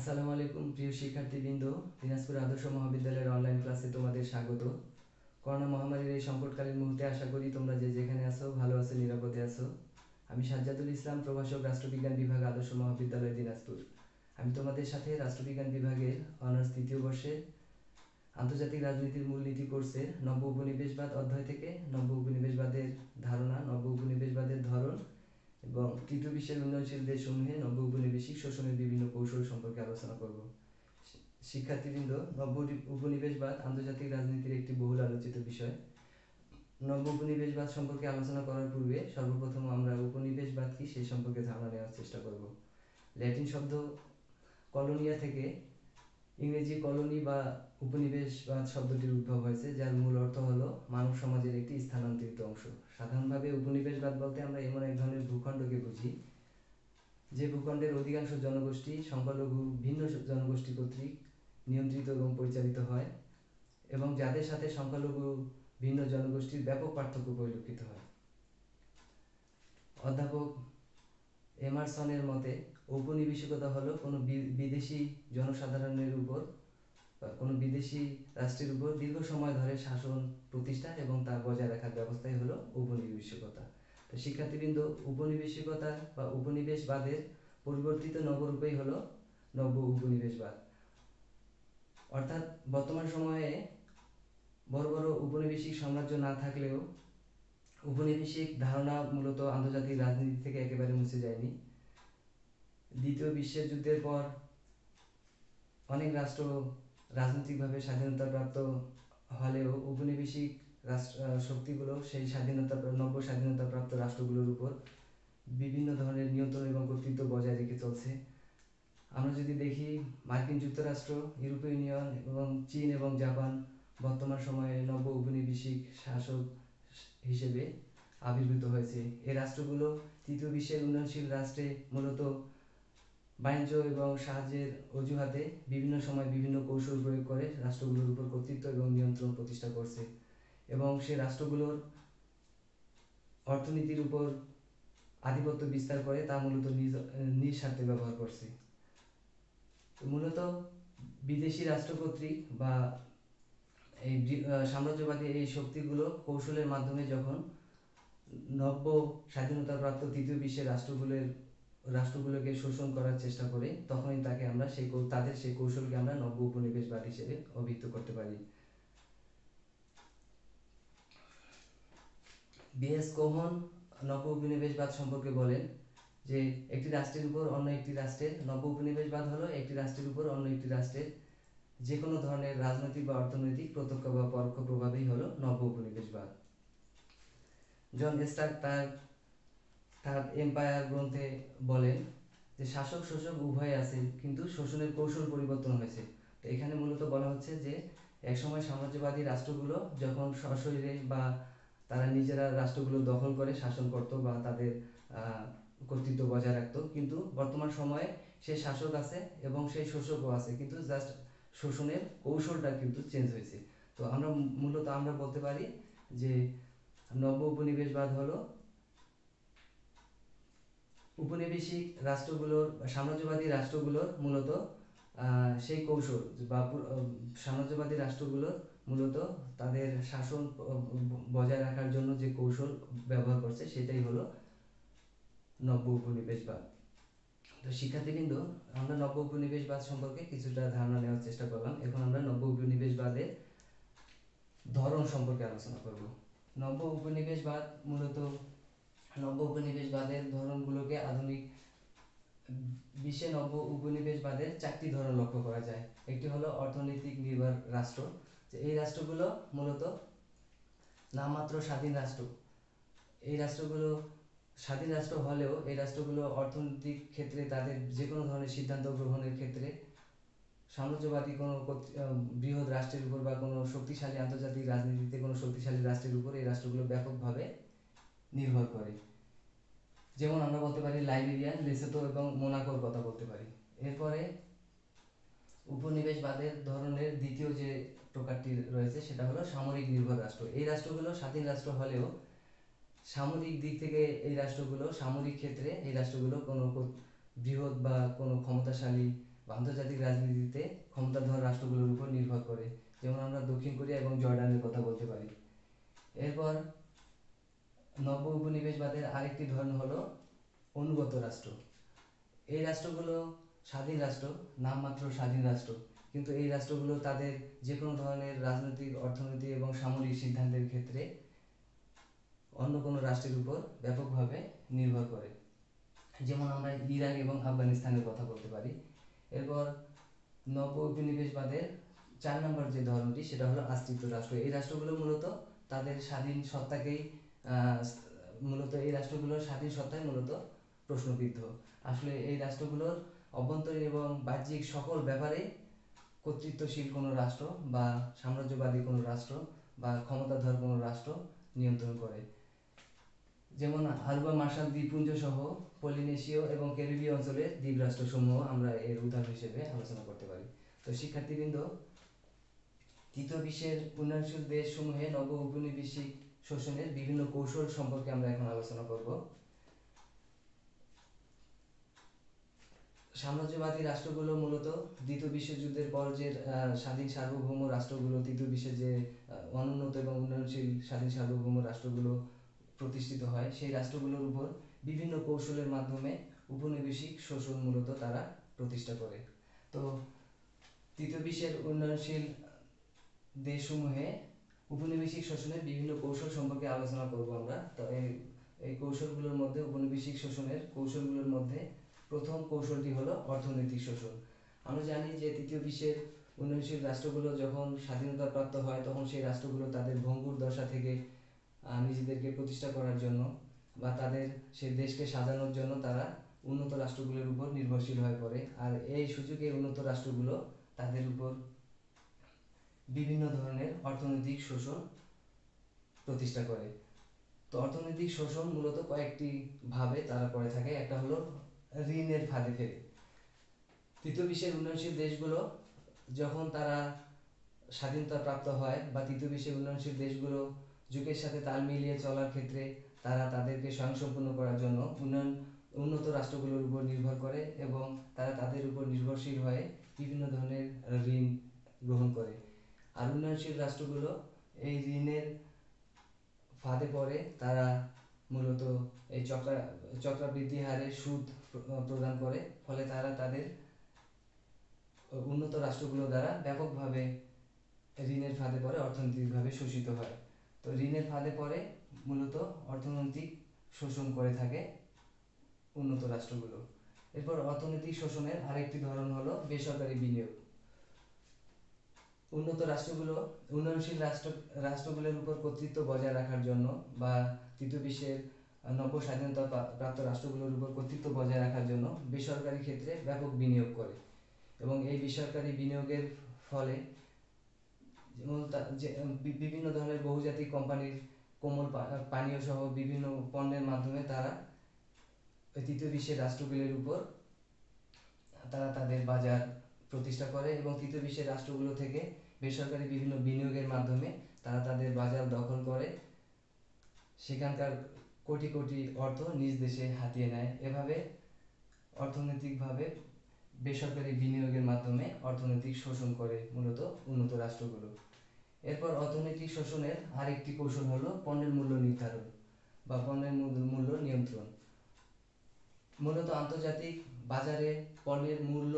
আসসালামু আলাইকুম, প্রিয় শিক্ষার্থীবৃন্দ। দিনাজপুর আদর্শ মহাবিদ্যালয়ের অনলাইন ক্লাসে তোমাদের স্বাগত। করোনা মহামারীর এই সংকটকালীন মুহূর্তে আশা করি তোমরা যে যেখানে আছো, ভালো আছো, নিরাপদে আছো। আমি সাজ্জাদুল ইসলাম, প্রভাষক রাষ্ট্রবিজ্ঞান বিভাগ আদর্শ মহাবিদ্যালয়, দিনাজপুর। আমি তোমাদের সাথে রাষ্ট্রবিজ্ঞান বিভাগের অনার্স তৃতীয় বর্ষের আন্তর্জাতিক রাজনীতির মূলনীতি কোর্সের নব্য উপনিবেশবাদ অধ্যায় থেকে নব্য উপনিবেশবাদের ধারণা নব্য উপনিবেশবাদের ধরন এবং তৃতীয় বিশ্বের উন্নয়নশীল দেশসমূহে নব্য উপনিবেশিক শোষণের বিভিন্ন কৌশল সম্পর্কে আলোচনা করব। শিক্ষার্থীবৃন্দ নব্য উপনিবেশবাদ আন্তর্জাতিক রাজনীতির একটি বহুল আলোচিত বিষয়। নব্য উপনিবেশবাদ সম্পর্কে আলোচনা করার পূর্বে সর্বপ্রথম আমরা উপনিবেশবাদ কি সেই সম্পর্কে ধারণা নেওয়ার চেষ্টা করব। ল্যাটিন শব্দ কলোনিয়া থেকে ইংরেজি কলোনি বা উপনিবেশবাদ শব্দটির উদ্ভব হয়েছে, যার মূল অর্থ হলো মানব সমাজের একটি স্থানান্তরিত অংশ। সাধারণভাবে উপনিবেশবাদ বলতে আমরা এমন এক ধরনের ভূখণ্ডকে বুঝি, যে ভূখণ্ডের অধিকাংশ জনগোষ্ঠী সংখ্যালঘু, ভিন্ন জনগোষ্ঠী কর্তৃক নিয়ন্ত্রিত এবং পরিচালিত হয় এবং যাদের সাথে সংখ্যালঘু, ভিন্ন জনগোষ্ঠীর ব্যাপক পার্থক্য পরিলক্ষিত হয়। অধ্যাপক এমারসনের মতে ঔপনিবেশিকতা হলো কোনো বিদেশি জনসাধারণের উপর কোনো বিদেশি রাষ্ট্রের উপর দীর্ঘ সময় ধরে শাসন, প্রতিষ্ঠা এবং তা বজায় রাখার ব্যবস্থাই হলো ঔপনিবেশিকতা। তো শিক্ষার্থীবৃন্দ উপনিবেশিকতা বা উপনিবেশবাদের পরিবর্তিত নবরূপেই হলো নব্য উপনিবেশবাদ অর্থাৎ বর্তমান সময়ে বড় বড় উপনিবেশিক সাম্রাজ্য না থাকলেও উপনিবেশিক ধারণা মূলত আন্তর্জাতিক রাজনীতি থেকে একেবারে মুছে যায়নি। দ্বিতীয় বিশ্বের যুদ্ধের পর অনেক রাষ্ট্র রাজনৈতিকভাবে স্বাধীনতাপ্রাপ্ত হলেও উপনিবেশিক রাষ্ট্র শক্তিগুলো সেই স্বাধীনতা, নব্য স্বাধীনতাপ্রাপ্ত রাষ্ট্রগুলোর উপর বিভিন্ন ধরনের নিয়ন্ত্রণ এবং কর্তৃত্ব বজায় রেখে চলছে। আমরা যদি দেখি, মার্কিন যুক্তরাষ্ট্র, ইউরোপীয় ইউনিয়ন এবং চীন এবং জাপান বর্তমান সময়ে নব্য উপনিবেশিক শাসক হিসেবে আবির্ভূত হয়েছে। এই রাষ্ট্রগুলো তৃতীয় বিশ্বের উন্নয়নশীল রাষ্ট্রে মূলত বাণিজ্য এবং সাহায্যের অজুহাতে বিভিন্ন সময় বিভিন্ন কৌশল প্রয়োগ করে রাষ্ট্রগুলোর উপর কর্তৃত্ব এবং নিয়ন্ত্রণ প্রতিষ্ঠা করছে এবং সে রাষ্ট্রগুলোর অর্থনীতির উপর আধিপত্য বিস্তার করে তা মূলত নিজ ব্যবহার করছে। মূলত বিদেশি রাষ্ট্র কর্তৃক বা এই সাম্রাজ্যবাদী এই শক্তিগুলো কৌশলের মাধ্যমে যখন নব্য স্বাধীনতাপ্রাপ্ত তৃতীয় বিশ্বের রাষ্ট্রগুলোর রাষ্ট্রগুলোকে শোষণ করার চেষ্টা করে তখনই তাকে আমরা সেই তাদের সেই কৌশলকে আমরা নব্য উপনিবেশবাদ হিসেবে অভিহিত করতে পারি। বিএস কোহন নব্য উপনিবেশবাদ সম্পর্কে বলেন যে, একটি রাষ্ট্রের উপর অন্য একটি রাষ্ট্রের নব্য উপনিবেশবাদ হলো একটি রাষ্ট্রের উপর অন্য একটি রাষ্ট্রের যে কোনো ধরনের রাজনৈতিক বা অর্থনৈতিক প্রত্যক্ষ বা পরোক্ষ প্রভাবই হলো নব্য উপনিবেশবাদ জন স্টার্ক তার তার এম্পায়ার গ্রন্থে বলেন যে শাসক, শোষক উভয় আছে কিন্তু শোষণের কৌশল পরিবর্তন হয়েছে। তো এখানে মূলত বলা হচ্ছে যে, একসময় সাম্রাজ্যবাদী রাষ্ট্রগুলো যখন সশরীরে বা তারা নিজেরা রাষ্ট্রগুলো দখল করে শাসন করতো বা তাদের কর্তৃত্ব বজায় রাখতো, কিন্তু বর্তমান সময়ে সে শাসক আছে এবং সেই শোষকও আছে, কিন্তু জাস্ট শোষণের কৌশলটা কিন্তু চেঞ্জ হয়েছে। তো আমরা মূলত আমরা বলতে পারি যে নব্য উপনিবেশবাদ হলো উপনিবেশিক রাষ্ট্রগুলোর সাম্রাজ্যবাদী রাষ্ট্রগুলোর মূলত সেই কৌশল বা সাম্রাজ্যবাদী রাষ্ট্রগুলোর মূলত তাদের শাসন বজায় রাখার জন্য যে কৌশল ব্যবহার করছে সেটাই হলো নব্য উপনিবেশবাদ। তো শিক্ষার্থীবৃন্দ, আমরা নব্য উপনিবেশবাদ সম্পর্কে কিছুটা ধারণা নেওয়ার চেষ্টা করলাম। এখন আমরা নব্য উপনিবেশবাদের ধরন সম্পর্কে আলোচনা করব। নব্য উপনিবেশবাদ মূলত নব্য উপনিবেশবাদের ধরনগুলোকে আধুনিক, বিশ্বে নব্য উপনিবেশবাদের চারটি ধরন লক্ষ্য করা যায়। একটি হলো অর্থনৈতিক নির্ভর রাষ্ট্র, যে এই রাষ্ট্রগুলো মূলত নামমাত্র স্বাধীন রাষ্ট্র। এই রাষ্ট্রগুলো স্বাধীন রাষ্ট্র হলেও এই রাষ্ট্রগুলো অর্থনৈতিক ক্ষেত্রে তাদের যে কোনো ধরনের সিদ্ধান্ত গ্রহণের ক্ষেত্রে সাম্রাজ্যবাদী কোনো বৃহৎ রাষ্ট্রের উপর বা কোনো শক্তিশালী আন্তর্জাতিক রাজনীতিতে কোনো শক্তিশালী রাষ্ট্রের উপর এই রাষ্ট্রগুলো ব্যাপকভাবে নির্ভর করে। যেমন আমরা বলতে পারি লাইবেরিয়া লেসোতো এবং মোনাকোর কথা বলতে পারি। এরপরে উপনিবেশবাদের ধরনের দ্বিতীয় যে প্রকারটি রয়েছে সেটা হলো সামরিক নির্ভর রাষ্ট্র। এই রাষ্ট্রগুলো স্বাধীন রাষ্ট্র হলেও সামরিক দিক থেকে এই রাষ্ট্রগুলো সামরিক ক্ষেত্রে এই রাষ্ট্রগুলো কোনো বৃহৎ বা কোনো ক্ষমতাশালী বা আন্তর্জাতিক রাজনীতিতে ক্ষমতাধর রাষ্ট্রগুলোর উপর নির্ভর করে। যেমন আমরা দক্ষিণ কোরিয়া এবং জর্ডানের কথা বলতে পারি। এরপর নব্য উপনিবেশবাদের আরেকটি ধরন হলো অনুগত রাষ্ট্র। এই রাষ্ট্রগুলো স্বাধীন রাষ্ট্র, নামমাত্র স্বাধীন রাষ্ট্র। কিন্তু এই রাষ্ট্রগুলো তাদের যে কোনো ধরনের রাজনৈতিক, অর্থনৈতিক এবং সামরিক সিদ্ধান্তের ক্ষেত্রে অন্য কোনো রাষ্ট্রের উপর ব্যাপকভাবে নির্ভর করে। যেমন আমরা ইরাক এবং আফগানিস্তানের কথা বলতে পারি। এরপর নব উপনিবেশবাদের চার নম্বর যে ধরনটি সেটা হলো আশ্রিত রাষ্ট্র। এই রাষ্ট্রগুলো মূলত তাদের স্বাধীন সত্তাকেই মূলত এই রাষ্ট্রগুলোর স্বাধীন সত্তায় মূলত প্রশ্নবিদ্ধ। আসলে এই রাষ্ট্রগুলোর অভ্যন্তরীণ এবং বাহ্যিক সকল ব্যাপারে কর্তৃত্বশীল কোনো রাষ্ট্র বা সাম্রাজ্যবাদী কোনো রাষ্ট্র বা ক্ষমতাধর কোনো রাষ্ট্র নিয়ন্ত্রণ করে। যেমন আলবা মার্শাল দ্বীপপুঞ্জ সহ পলিনেশীয় এবং ক্যারিবীয় অঞ্চলের দ্বীপরাষ্ট্রসমূহ আমরা এর উদাহরণ হিসেবে আলোচনা করতে পারি। তো শিক্ষার্থীবৃন্দ, তৃতীয় বিশ্বের উন্নয়নশীল দেশসমূহে নব উপনিবেশিক শোষণের বিভিন্ন কৌশল সম্পর্কে আমরা এখন আলোচনা করব। সাম্রাজ্যবাদী রাষ্ট্রগুলো মূলত দ্বিতীয় বিশ্বযুদ্ধের পর যে স্বাধীন সার্বভৌম রাষ্ট্রগুলো, তৃতীয় বিশ্বের যে অনুন্নত এবং উন্নয়নশীল স্বাধীন সার্বভৌম রাষ্ট্রগুলো প্রতিষ্ঠিত হয়, সেই রাষ্ট্রগুলোর উপর বিভিন্ন কৌশলের মাধ্যমে উপনিবেশিক শোষণ মূলত তারা প্রতিষ্ঠা করে। তো, তৃতীয় বিশ্বের উন্নয়নশীল দেশসমূহে উপনিবেশিক শোষণের বিভিন্ন কৌশল সম্পর্কে আলোচনা করব আমরা। তো এই এই কৌশলগুলোর মধ্যে, উপনিবেশিক শোষণের কৌশলগুলোর মধ্যে প্রথম কৌশলটি হলো অর্থনৈতিক শোষণ। আমরা জানি যে তৃতীয় বিশ্বের উন্নয়নশীল রাষ্ট্রগুলো যখন স্বাধীনতা প্রাপ্ত হয়, তখন সেই রাষ্ট্রগুলো তাদের ভঙ্গুর দশা থেকে নিজেদেরকে প্রতিষ্ঠা করার জন্য বা তাদের সেই দেশকে সাজানোর জন্য তারা উন্নত রাষ্ট্রগুলোর উপর নির্ভরশীল হয়ে পড়ে। আর এই সুযোগে উন্নত রাষ্ট্রগুলো তাদের উপর বিভিন্ন ধরনের অর্থনৈতিক শোষণ প্রতিষ্ঠা করে। তো অর্থনৈতিক শোষণ মূলত কয়েকটি ভাবে তারা করে থাকে। একটা হলো ঋণের ফাঁদে ফেলে। তৃতীয় বিশ্বের উন্নয়নশীল দেশগুলো যখন তারা স্বাধীনতা প্রাপ্ত হয় বা তৃতীয় বিশ্বের উন্নয়নশীল দেশগুলো যুগের সাথে তাল মিলিয়ে চলার ক্ষেত্রে তারা তাদেরকে স্বয়ংসম্পূর্ণ করার জন্য উন্নয়ন, উন্নত রাষ্ট্রগুলোর উপর নির্ভর করে এবং তারা তাদের উপর নির্ভরশীল হয়ে বিভিন্ন ধরনের ঋণ গ্রহণ করে। আর উন্নয়নশীল রাষ্ট্রগুলো এই ঋণের ফাঁদে পড়ে। তারা মূলত এই চক্রা, চক্রাবৃদ্ধি হারে সুদ প্রদান করে। ফলে তারা তাদের উন্নত রাষ্ট্রগুলো দ্বারা ব্যাপকভাবে ঋণের ফাঁদে পড়ে, অর্থনৈতিকভাবে শোষিত হয়। তো ঋণের ফাঁদে পড়ে মূলত অর্থনৈতিক শোষণ করে থাকে উন্নত রাষ্ট্রগুলো। এরপর অর্থনৈতিক শোষণের আরেকটি ধরন হলো বেসরকারি বিনিয়োগ। উন্নত রাষ্ট্রগুলো, উন্নয়নশীল রাষ্ট্র, রাষ্ট্রগুলোর উপর কর্তৃত্ব বজায় রাখার জন্য বা তৃতীয় বিশ্বের নব্য স্বাধীনতা প্রা- প্রাপ্ত রাষ্ট্রগুলোর উপর কর্তৃত্ব বজায় রাখার জন্য বেসরকারি ক্ষেত্রে ব্যাপক বিনিয়োগ করে। এবং এই বেসরকারি বিনিয়োগের ফলে যেমন যে বিভিন্ন ধরনের বহুজাতিক কোম্পানির কোমল পানীয় সহ বিভিন্ন পণ্যের মাধ্যমে তারা তৃতীয় বিশ্বের রাষ্ট্রগুলির উপর তারা তাদের বাজার প্রতিষ্ঠা করে এবং তৃতীয় বিশ্বের রাষ্ট্রগুলো থেকে বেসরকারি বিভিন্ন বিনিয়োগের মাধ্যমে তারা তাদের বাজার দখল করে। সেখানকার কোটি কোটি অর্থ নিজ দেশে হাতিয়ে নেয়। এভাবে অর্থনৈতিকভাবে বেসরকারি বিনিয়োগের মাধ্যমে অর্থনৈতিক শোষণ করে মূলত উন্নত রাষ্ট্রগুলো। এরপর অর্থনৈতিক শোষণের আরেকটি কৌশল হলো পণ্যের মূল্য নির্ধারণ বা পণ্যের মূল্য নিয়ন্ত্রণ। মূলত আন্তর্জাতিক বাজারে পণ্যের মূল্য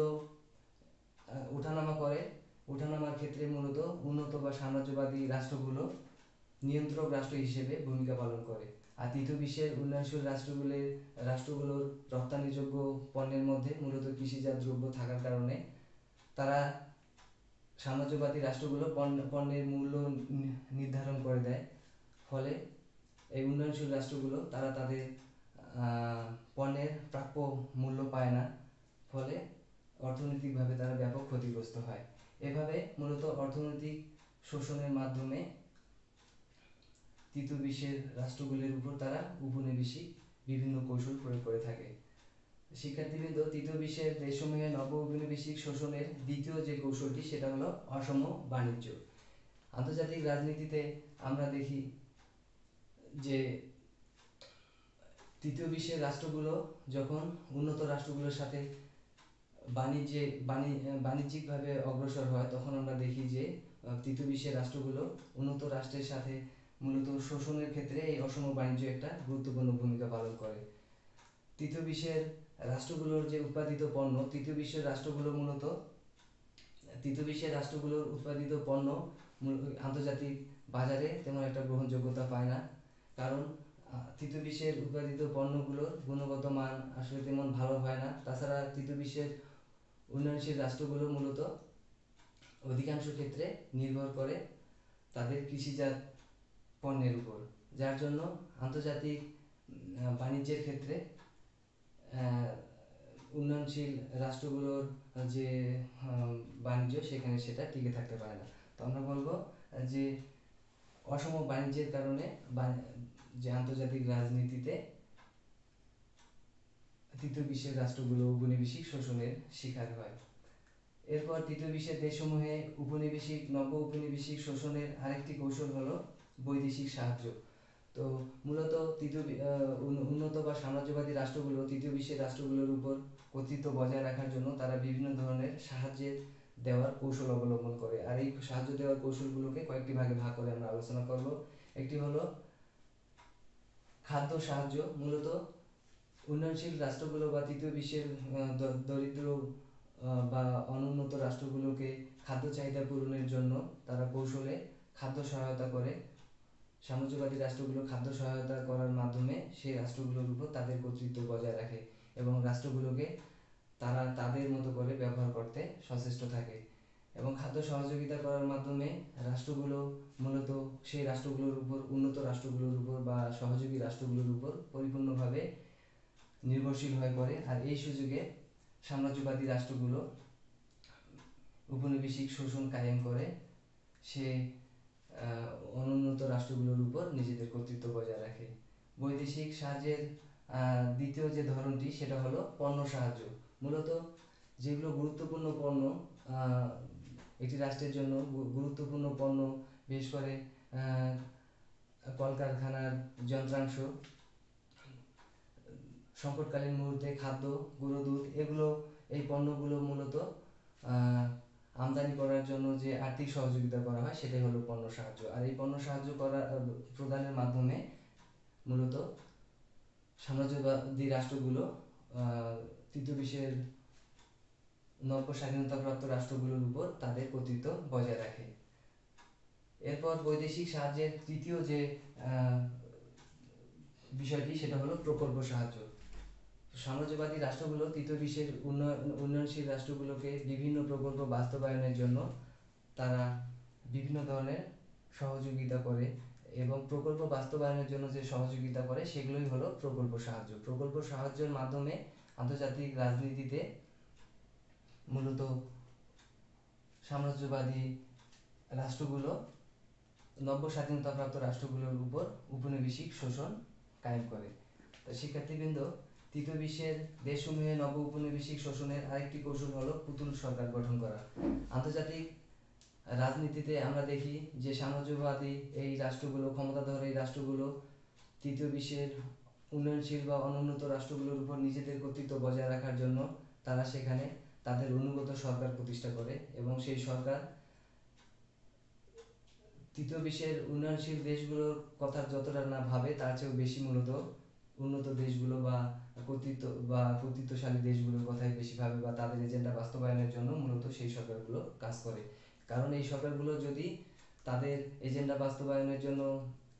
ওঠানামা করে ওঠানামার ক্ষেত্রে মূলত উন্নত বা সাম্রাজ্যবাদী রাষ্ট্রগুলো নিয়ন্ত্রক রাষ্ট্র হিসেবে ভূমিকা পালন করে। আর তৃতীয় বিশ্বের উন্নয়নশীল রাষ্ট্রগুলির, রাষ্ট্রগুলোর রপ্তানিযোগ্য পণ্যের মধ্যে মূলত কৃষিজাত দ্রব্য থাকার কারণে তারা সাম্রাজ্যবাদী রাষ্ট্রগুলো পণ্য, পণ্যের মূল্য নির্ধারণ করে দেয়। ফলে এই উন্নয়নশীল রাষ্ট্রগুলো তারা তাদের পণ্যের প্রাপ্য মূল্য পায় না। ফলে অর্থনৈতিকভাবে তারা ব্যাপক ক্ষতিগ্রস্ত হয়। এভাবে মূলত অর্থনৈতিক শোষণের মাধ্যমে তৃতীয় বিশ্বের রাষ্ট্রগুলির উপর তারা উপনিবেশিক বিভিন্ন কৌশল প্রয়োগ করে থাকে। শিক্ষার্থীবৃন্দ তৃতীয় বিশ্বের দেশসমূহে নব উপনিবেশিক শোষণের দ্বিতীয় যে কৌশলটি, সেটা হলো অসম বাণিজ্য। আন্তর্জাতিক রাজনীতিতে আমরা দেখি যে তৃতীয় বিশ্বের রাষ্ট্রগুলো যখন উন্নত রাষ্ট্রগুলোর সাথে বাণিজ্যে, বাণি- বাণিজ্যিকভাবে অগ্রসর হয়, তখন আমরা দেখি যে তৃতীয় বিশ্বের রাষ্ট্রগুলো উন্নত রাষ্ট্রের সাথে মূলত শোষণের ক্ষেত্রে এই অসম বাণিজ্য একটা গুরুত্বপূর্ণ ভূমিকা পালন করে। তৃতীয় বিশ্বের রাষ্ট্রগুলোর যে উৎপাদিত পণ্য তৃতীয় বিশ্বের রাষ্ট্রগুলো মূলত তৃতীয় বিশ্বের রাষ্ট্রগুলোর উৎপাদিত পণ্য আন্তর্জাতিক বাজারে তেমন একটা গ্রহণযোগ্যতা পায় না। কারণ তৃতীয় বিশ্বের উৎপাদিত পণ্যগুলোর গুণগত মান আসলে তেমন ভালো হয় না। তাছাড়া তৃতীয় বিশ্বের উন্নয়নশীল রাষ্ট্রগুলো মূলত অধিকাংশ ক্ষেত্রে নির্ভর করে তাদের কৃষিজাত পণ্যের উপর, যার জন্য আন্তর্জাতিক বাণিজ্যের ক্ষেত্রে উন্নয়নশীল রাষ্ট্রগুলোর যে বাণিজ্য সেখানে সেটা টিকে থাকতে পারে না। তো আমরা বলব যে অসম বাণিজ্যের কারণে যে আন্তর্জাতিক রাজনীতিতে তৃতীয় বিশ্বের রাষ্ট্রগুলো উপনিবেশিক শোষণের শিকার হয়। এরপর তৃতীয় বিশ্বের দেশসমূহে উপনিবেশিক নব উপনিবেশিক শোষণের আরেকটি কৌশল হলো বৈদেশিক সাহায্য। তো মূলত তৃতীয় উন্নত বা সাম্রাজ্যবাদী রাষ্ট্রগুলো তৃতীয় বিশ্বের রাষ্ট্রগুলোর উপর কর্তৃত্ব বজায় রাখার জন্য তারা বিভিন্ন ধরনের সাহায্যের দেওয়ার কৌশল অবলম্বন করে। আর এই সাহায্য দেওয়ার কৌশলগুলোকে কয়েকটি ভাগে ভাগ করে আমরা আলোচনা করব। একটি হলো খাদ্য সাহায্য, মূলত উন্নয়নশীল রাষ্ট্রগুলো বা তৃতীয় বিশ্বের দরিদ্র বা অনুন্নত রাষ্ট্রগুলোকে খাদ্য চাহিদা পূরণের জন্য তারা কৌশলে খাদ্য সহায়তা করে। সাম্রাজ্যবাদী রাষ্ট্রগুলো খাদ্য সহায়তা করার মাধ্যমে সেই রাষ্ট্রগুলোর উপর তাদের কর্তৃত্ব বজায় রাখে এবং রাষ্ট্রগুলোকে তারা তাদের মতো করে ব্যবহার করতে সচেষ্ট থাকে এবং খাদ্য সহযোগিতা করার মাধ্যমে রাষ্ট্রগুলো মূলত সেই রাষ্ট্রগুলোর উপর, উন্নত রাষ্ট্রগুলোর উপর বা সহযোগী রাষ্ট্রগুলোর উপর পরিপূর্ণভাবে নির্ভরশীল হয়ে পড়ে। আর এই সুযোগে সাম্রাজ্যবাদী রাষ্ট্রগুলো উপনিবেশিক শোষণ কায়েম করে, সে অনুন্নত রাষ্ট্রগুলোর উপর নিজেদের কর্তৃত্ব বজায় রাখে। বৈদেশিক সাহায্যের দ্বিতীয় যে ধরনটি, সেটা হলো পণ্য সাহায্য। মূলত যেগুলো গুরুত্বপূর্ণ পণ্য একটি রাষ্ট্রের জন্য গুরুত্বপূর্ণ পণ্য, বিশেষ করে কলকারখানার যন্ত্রাংশ সংকটকালীন মুহূর্তে খাদ্য, গুঁড়ো দুধ এগুলো, এই পণ্যগুলো মূলত আমদানি করার জন্য যে আর্থিক সহযোগিতা করা হয় সেটাই হলো পণ্য সাহায্য। আর এই পণ্য সাহায্য করা প্রদানের মাধ্যমে মূলত সাম্রাজ্যবাদী রাষ্ট্রগুলো তৃতীয় বিশ্বের নব্য স্বাধীনতাপ্রাপ্ত রাষ্ট্রগুলোর উপর তাদের কর্তৃত্ব বজায় রাখে। এরপর বৈদেশিক সাহায্যের তৃতীয় যে বিষয়টি সেটা হলো প্রকল্প সাহায্য। সাম্রাজ্যবাদী রাষ্ট্রগুলো তৃতীয় বিশ্বের উন্নয়ন উন্নয়নশীল রাষ্ট্রগুলোকে বিভিন্ন প্রকল্প বাস্তবায়নের জন্য তারা বিভিন্ন ধরনের সহযোগিতা করে এবং প্রকল্প বাস্তবায়নের জন্য যে সহযোগিতা করে সেগুলোই হলো প্রকল্প সাহায্য। প্রকল্প সাহায্যের মাধ্যমে আন্তর্জাতিক রাজনীতিতে মূলত সাম্রাজ্যবাদী রাষ্ট্রগুলো নব্য স্বাধীনতাপ্রাপ্ত রাষ্ট্রগুলোর উপর উপনিবেশিক শোষণ কায়েম করে। তো শিক্ষার্থীবৃন্দ তৃতীয় বিশ্বের দেশসমূহে নব উপনিবেশিক শোষণের আরেকটি কৌশল হলো পুতুল সরকার গঠন করা। আন্তর্জাতিক রাজনীতিতে আমরা দেখি যে সাম্রাজ্যবাদী এই রাষ্ট্রগুলো, ক্ষমতাধর এই রাষ্ট্রগুলো তৃতীয় বিশ্বের উন্নয়নশীল বা অনুন্নত রাষ্ট্রগুলোর উপর নিজেদের কর্তৃত্ব বজায় রাখার জন্য তারা সেখানে তাদের অনুগত সরকার প্রতিষ্ঠা করে এবং সেই সরকার তৃতীয় বিশ্বের উন্নয়নশীল দেশগুলোর কথা যতটা না ভাবে তার চেয়েও বেশি মূলত উন্নত দেশগুলো বা কর্তৃত্ব বা কর্তৃত্বশালী দেশগুলোর কথাই বেশি ভাবে বা তাদের এজেন্ডা বাস্তবায়নের জন্য মূলত সেই সরকারগুলো কাজ করে। কারণ এই সরকারগুলো যদি তাদের এজেন্ডা বাস্তবায়নের জন্য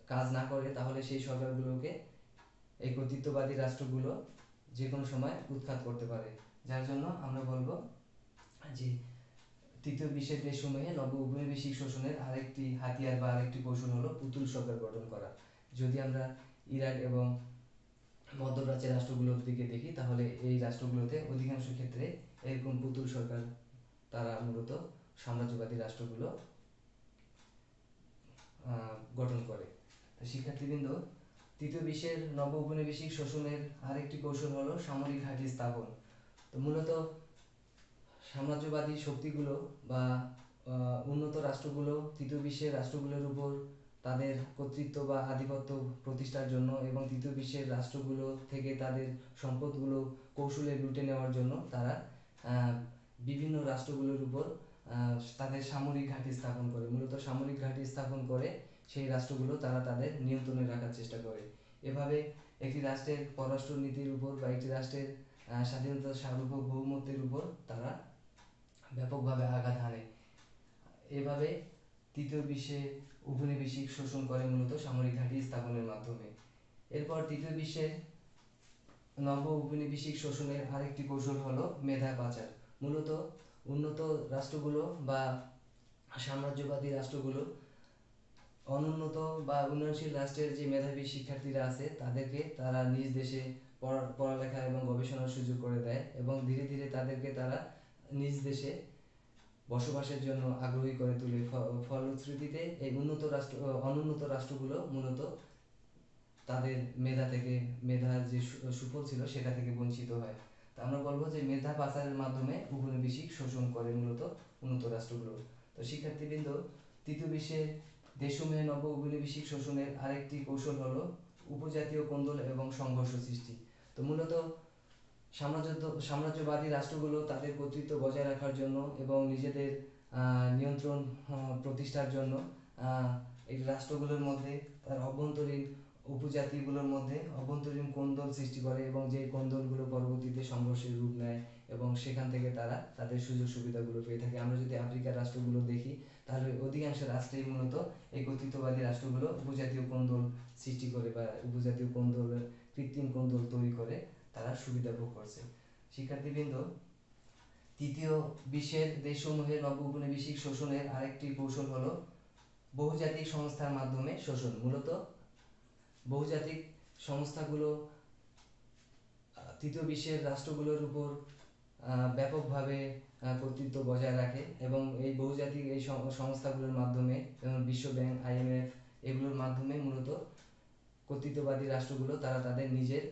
কাজ না করে, তাহলে সেই সরকারগুলোকে এই কর্তৃত্ববাদী রাষ্ট্রগুলো যে কোনো সময় উৎখাত করতে পারে। যার জন্য আমরা বলব যে তৃতীয় বিশ্বের দেশসমূহে নব উপনিবেশিক শোষণের আরেকটি হাতিয়ার বা আরেকটি কৌশল হলো পুতুল সরকার গঠন করা। যদি আমরা ইরাক এবং মধ্যপ্রাচ্যের রাষ্ট্রগুলোর দিকে দেখি, তাহলে এই রাষ্ট্রগুলোতে অধিকাংশ ক্ষেত্রে এরকম পুতুল সরকার, তারা মূলত সাম্রাজ্যবাদী রাষ্ট্রগুলো গঠন করে। তো শিক্ষার্থীবৃন্দ, তৃতীয় বিশ্বের নব উপনিবেশিক শোষণের আরেকটি কৌশল হলো সামরিক ঘাঁটি স্থাপন। তো মূলত সাম্রাজ্যবাদী শক্তিগুলো বা উন্নত রাষ্ট্রগুলো, তৃতীয় বিশ্বের রাষ্ট্রগুলোর উপর তাদের কর্তৃত্ব বা আধিপত্য প্রতিষ্ঠার জন্য এবং তৃতীয় বিশ্বের রাষ্ট্রগুলো থেকে তাদের সম্পদগুলো কৌশলে লুটে নেওয়ার জন্য তারা বিভিন্ন রাষ্ট্রগুলোর উপর তাদের সামরিক ঘাঁটি স্থাপন করে। মূলত সামরিক ঘাঁটি স্থাপন করে সেই রাষ্ট্রগুলো তারা তাদের নিয়ন্ত্রণে রাখার চেষ্টা করে। এভাবে একটি রাষ্ট্রের পররাষ্ট্র নীতির উপর বা একটি রাষ্ট্রের স্বাধীনতা সার্বভৌমত্বের উপর তারা ব্যাপকভাবে আঘাত হানে। এভাবে তৃতীয় বিশ্বে উপনিবেশিক শোষণ করে মূলত সামরিক ঘাঁটি স্থাপনের মাধ্যমে। এরপর তৃতীয় বিশ্বের নব উপনিবেশিক শোষণের আরেকটি কৌশল হলো মেধা পাচার। মূলত উন্নত রাষ্ট্রগুলো বা সাম্রাজ্যবাদী রাষ্ট্রগুলো অনুন্নত বা উন্নয়নশীল রাষ্ট্রের যে মেধাবী শিক্ষার্থীরা আছে, তাদেরকে তারা নিজ দেশে পড়া- পড়ালেখা এবং গবেষণার সুযোগ করে দেয় এবং ধীরে ধীরে তাদেরকে তারা নিজ দেশে বসবাসের জন্য আগ্রহী করে তোলে ফলশ্রুতিতে এই উন্নত রাষ্ট্র অনুন্নত রাষ্ট্রগুলো মূলত তাদের মেধা থেকে, মেধার যে সুফল ছিল সেটা থেকে বঞ্চিত হয়। তা আমরা বলব যে মেধা পাচারের মাধ্যমে উপনিবেশিক শোষণ করে মূলত উন্নত রাষ্ট্রগুলো। তো শিক্ষার্থীবৃন্দ, তৃতীয় বিশ্বের দেশসমূহে নব উপনিবেশিক শোষণের আরেকটি কৌশল হলো উপজাতীয় কোন্দল এবং সংঘর্ষ সৃষ্টি। তো মূলত সাম্রাজ্য সাম্রাজ্যবাদী রাষ্ট্রগুলো তাদের কর্তৃত্ব বজায় রাখার জন্য এবং নিজেদের নিয়ন্ত্রণ প্রতিষ্ঠার জন্য এই রাষ্ট্রগুলোর মধ্যে তার অভ্যন্তরীণ উপজাতিগুলোর মধ্যে অভ্যন্তরীণ কোন্দল সৃষ্টি করে এবং যে কোন্দলগুলো পরবর্তীতে সংঘর্ষের রূপ নেয় এবং সেখান থেকে তারা তাদের সুযোগ সুবিধাগুলো পেয়ে থাকে। আমরা যদি আফ্রিকার রাষ্ট্রগুলো দেখি, তাহলে অধিকাংশ রাষ্ট্রেই মূলত এই কর্তৃত্ববাদী রাষ্ট্রগুলো উপজাতীয় কোন্দল সৃষ্টি করে বা উপজাতীয় কোন্দল, কৃত্রিম কোন্দল তৈরি করে। তারা সুবিধা ভোগ করছে। শিক্ষার্থীবৃন্দ, তৃতীয় বিশ্বের দেশসমূহের নব উপনিবেশিক শোষণের আরেকটি কৌশল হলো বহুজাতিক সংস্থার মাধ্যমে শোষণ। মূলত বহুজাতিক সংস্থাগুলো তৃতীয় বিশ্বের রাষ্ট্রগুলোর উপর ব্যাপকভাবে কর্তৃত্ব বজায় রাখে এবং এই বহুজাতিক এই সংস্থাগুলোর মাধ্যমে যেমন বিশ্ব ব্যাংক আইএমএফ এগুলোর মাধ্যমে মূলত কর্তৃত্ববাদী রাষ্ট্রগুলো, তারা তাদের নিজের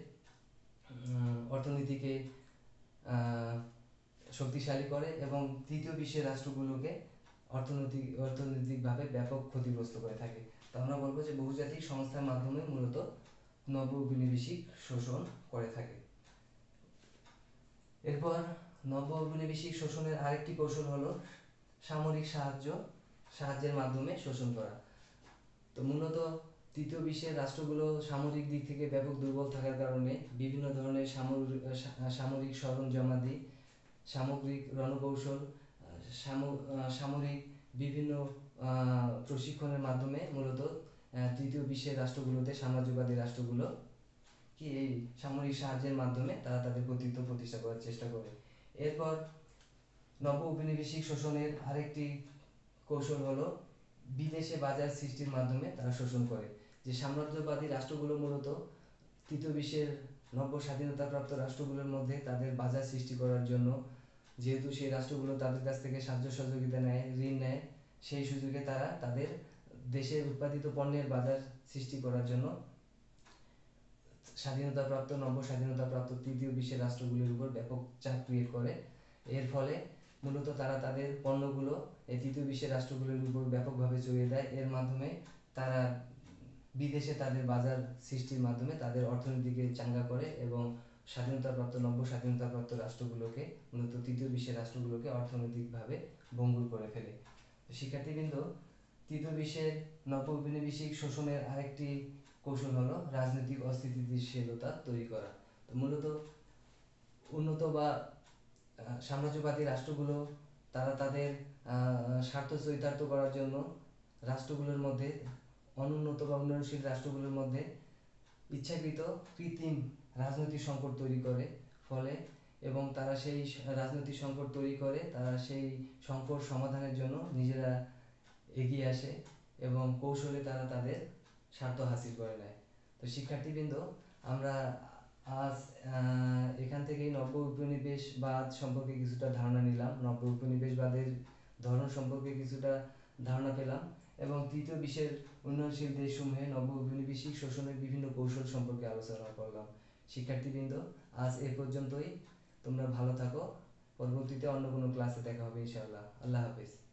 অর্থনীতিকে শক্তিশালী করে এবং তৃতীয় বিশ্বের রাষ্ট্রগুলোকে অর্থনৈতিক, অর্থনৈতিকভাবে ব্যাপক ক্ষতিগ্রস্ত করে থাকে। তো আমরা বলব যে বহুজাতিক সংস্থার মাধ্যমে মূলত নব উপনিবেশিক শোষণ করে থাকে। এরপর নব উপনিবেশিক শোষণের আরেকটি কৌশল হলো সামরিক সাহায্য, সাহায্যের মাধ্যমে শোষণ করা। তো মূলত তৃতীয় বিশ্বের রাষ্ট্রগুলো সামরিক দিক থেকে ব্যাপক দুর্বল থাকার কারণে বিভিন্ন ধরনের সামরিক সামরিক সরঞ্জামাদি, সামগ্রিক রণকৌশল, সাম- সামরিক বিভিন্ন প্রশিক্ষণের মাধ্যমে মূলত তৃতীয় বিশ্বের রাষ্ট্রগুলোতে সাম্রাজ্যবাদী রাষ্ট্রগুলো কি এই সামরিক সাহায্যের মাধ্যমে তারা তাদের কর্তৃত্ব প্রতিষ্ঠা করার চেষ্টা করে। এরপর নব উপনিবেশিক শোষণের আরেকটি কৌশল হলো বিদেশে বাজার সৃষ্টির মাধ্যমে তারা শোষণ করে। যে সাম্রাজ্যবাদী রাষ্ট্রগুলো মূলত তৃতীয় বিশ্বের নব্য স্বাধীনতাপ্রাপ্ত রাষ্ট্রগুলোর মধ্যে তাদের বাজার সৃষ্টি করার জন্য, যেহেতু সেই রাষ্ট্রগুলো তাদের কাছ থেকে সাহায্য সহযোগিতা নেয়, ঋণ নেয়, সেই সুযোগে তারা তাদের দেশের উৎপাদিত পণ্যের বাজার সৃষ্টি করার জন্য স্বাধীনতাপ্রাপ্ত নব্য স্বাধীনতাপ্রাপ্ত তৃতীয় বিশ্বের রাষ্ট্রগুলির উপর ব্যাপক চাপ ক্রিয়েট করে। এর ফলে মূলত তারা তাদের পণ্যগুলো এই তৃতীয় বিশ্বের রাষ্ট্রগুলির উপর ব্যাপকভাবে চড়িয়ে দেয়। এর মাধ্যমে তারা বিদেশে তাদের বাজার সৃষ্টির মাধ্যমে তাদের অর্থনীতিকে চাঙ্গা করে এবং স্বাধীনতাপ্রাপ্ত, নব্য স্বাধীনতাপ্রাপ্ত রাষ্ট্রগুলোকে, মূলত তৃতীয় বিশ্বের রাষ্ট্রগুলোকে অর্থনৈতিকভাবে ভঙ্গুর করে ফেলে। শিক্ষার্থীবৃন্দ, তৃতীয় বিশ্বের নব উপনিবেশিক শোষণের আরেকটি কৌশল হলো রাজনৈতিক অস্থিতিশীলতা তৈরি করা। তো মূলত উন্নত বা সাম্রাজ্যবাদী রাষ্ট্রগুলো, তারা তাদের স্বার্থ চরিতার্থ করার জন্য রাষ্ট্রগুলোর মধ্যে অনুন্নত বা উন্নয়নশীল রাষ্ট্রগুলোর মধ্যে ইচ্ছাকৃত কৃত্রিম রাজনৈতিক সংকট তৈরি করে, ফলে এবং তারা সেই রাজনৈতিক সংকট তৈরি করে, তারা সেই সংকট সমাধানের জন্য নিজেরা এগিয়ে আসে এবং কৌশলে তারা তাদের স্বার্থ হাসিল করে নেয়। তো শিক্ষার্থীবৃন্দ, আমরা আজ এখান থেকেই নব্য উপনিবেশবাদ সম্পর্কে কিছুটা ধারণা নিলাম। নব্য উপনিবেশবাদের ধরন সম্পর্কে কিছুটা ধারণা পেলাম এবং তৃতীয় বিশ্বের উন্নয়নশীল দেশসমূহে নব্য উপনিবেশিক শোষণের বিভিন্ন কৌশল সম্পর্কে আলোচনা করলাম। শিক্ষার্থীবৃন্দ, আজ এ পর্যন্তই। তোমরা ভালো থাকো। পরবর্তীতে অন্য কোনো ক্লাসে দেখা হবে ইনশাআল্লাহ। আল্লাহ হাফিজ।